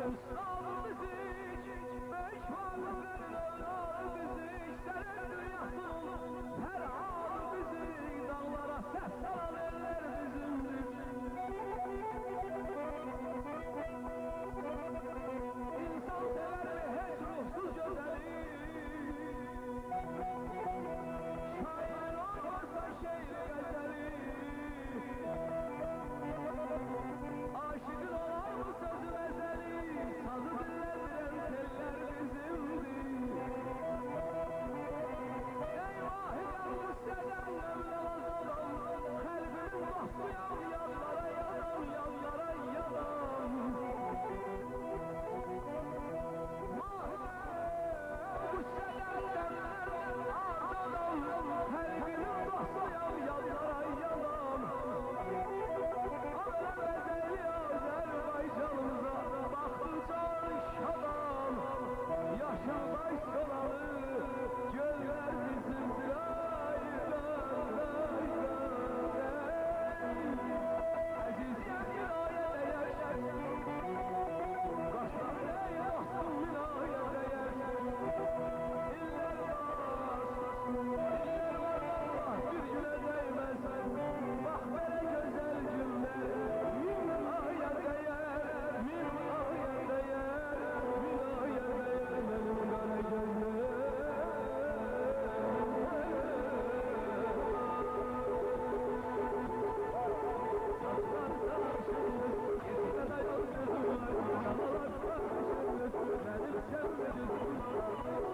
Ey benim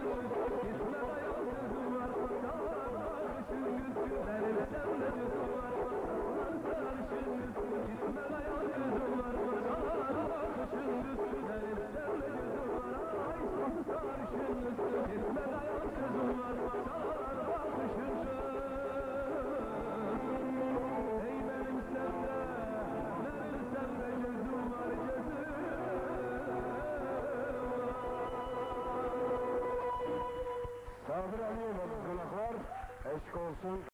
sende, benim Kadir